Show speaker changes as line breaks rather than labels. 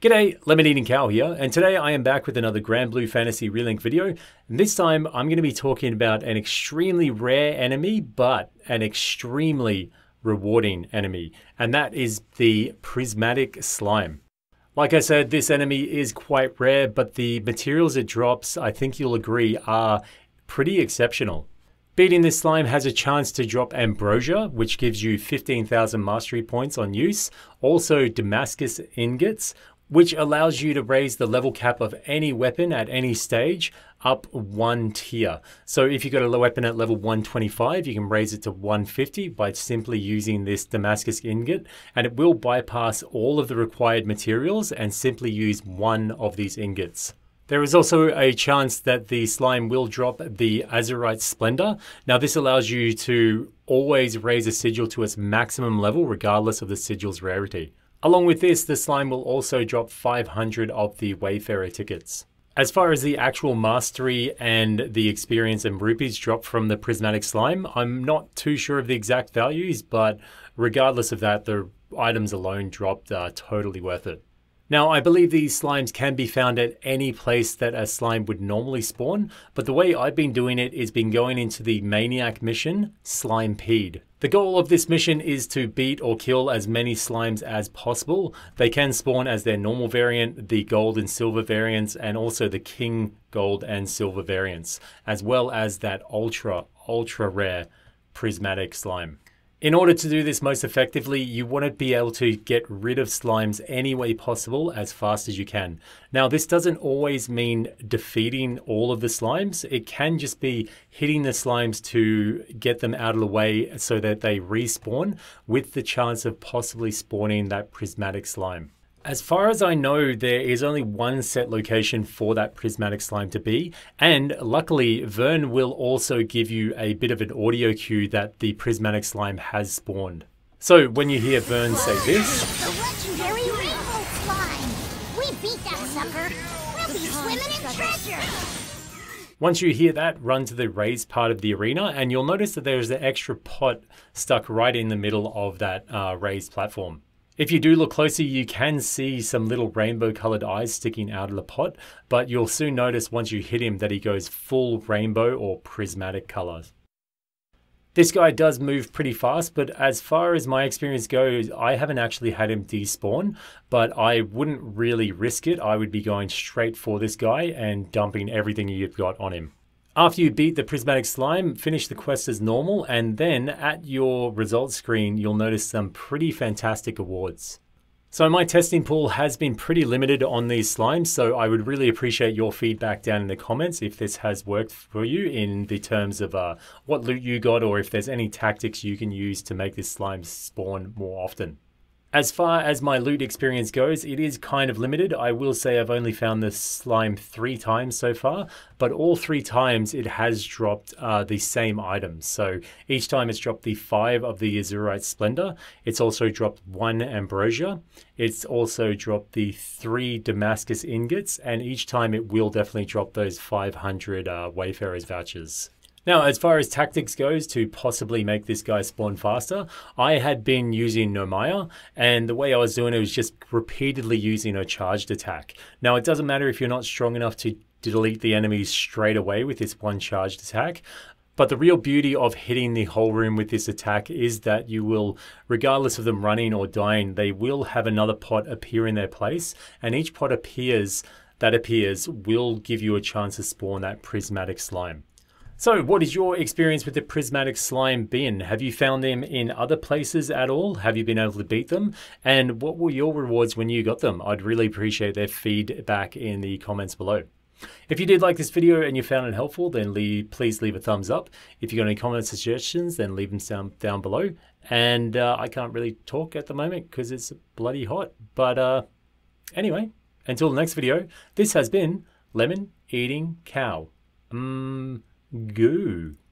G'day, Lemon Eating Kow here, and today I am back with another Granblue Fantasy Relink video. And this time I'm going to be talking about an extremely rare enemy, but an extremely rewarding enemy, and that is the Prismatic Slime. Like I said, this enemy is quite rare, but the materials it drops, I think you'll agree, are pretty exceptional. Beating this slime has a chance to drop Ambrosia, which gives you 15,000 mastery points on use. Also Damascus ingots, which allows you to raise the level cap of any weapon at any stage up one tier. So if you've got a weapon at level 125, you can raise it to 150 by simply using this Damascus ingot, and it will bypass all of the required materials and simply use one of these ingots. There is also a chance that the slime will drop the Azurite Splendor. Now this allows you to always raise a sigil to its maximum level regardless of the sigil's rarity. Along with this, the slime will also drop 500 of the Wayfarer tickets. As far as the actual mastery and the experience and rupees drop from the prismatic slime, I'm not too sure of the exact values, but regardless of that, the items alone dropped are totally worth it. Now, I believe these slimes can be found at any place that a slime would normally spawn, but the way I've been doing it is been going into the Maniac mission, Slimepede. The goal of this mission is to beat or kill as many slimes as possible. They can spawn as their normal variant, the gold and silver variants, and also the king gold and silver variants, as well as that ultra, ultra rare prismatic slime. In order to do this most effectively, you want to be able to get rid of slimes any way possible as fast as you can. Now, this doesn't always mean defeating all of the slimes. It can just be hitting the slimes to get them out of the way so that they respawn with the chance of possibly spawning that prismatic slime. As far as I know, there is only one set location for that prismatic slime to be, and luckily, Vyrn will also give you a bit of an audio cue that the prismatic slime has spawned. So when you hear Vyrn say this,
The legendary rainbow slime! We beat that sucker! We'll be swimming in treasure!
Once you hear that, run to the raised part of the arena, and you'll notice that there's an extra pot stuck right in the middle of that uh, raised platform. If you do look closer, you can see some little rainbow colored eyes sticking out of the pot, but you'll soon notice once you hit him that he goes full rainbow or prismatic colors. This guy does move pretty fast, but as far as my experience goes, I haven't actually had him despawn, but I wouldn't really risk it. I would be going straight for this guy and dumping everything you've got on him. After you beat the prismatic slime, finish the quest as normal, and then at your results screen, you'll notice some pretty fantastic awards. So my testing pool has been pretty limited on these slimes, so I would really appreciate your feedback down in the comments if this has worked for you in the terms of uh, what loot you got or if there's any tactics you can use to make this slime spawn more often. As far as my loot experience goes, it is kind of limited. I will say I've only found this slime three times so far, but all three times it has dropped uh, the same items. So each time it's dropped the five of the Azurite Splendor. It's also dropped one Ambrosia. It's also dropped the three Damascus ingots, and each time it will definitely drop those 500 uh, Wayfarers vouchers. Now, as far as tactics goes to possibly make this guy spawn faster, I had been using Narmaya, and the way I was doing it was just repeatedly using a charged attack. Now, it doesn't matter if you're not strong enough to delete the enemies straight away with this one charged attack, but the real beauty of hitting the whole room with this attack is that you will, regardless of them running or dying, they will have another pot appear in their place, and each pot appears that appears will give you a chance to spawn that prismatic slime. So, what is your experience with the prismatic slime bin? Have you found them in other places at all? Have you been able to beat them? And what were your rewards when you got them? I'd really appreciate their feedback in the comments below. If you did like this video and you found it helpful, then leave, please leave a thumbs up. If you've got any comment suggestions, then leave them down, down below. And uh, I can't really talk at the moment because it's bloody hot. But uh, anyway, until the next video, this has been Lemon Eating Kow. Mmm. Goo.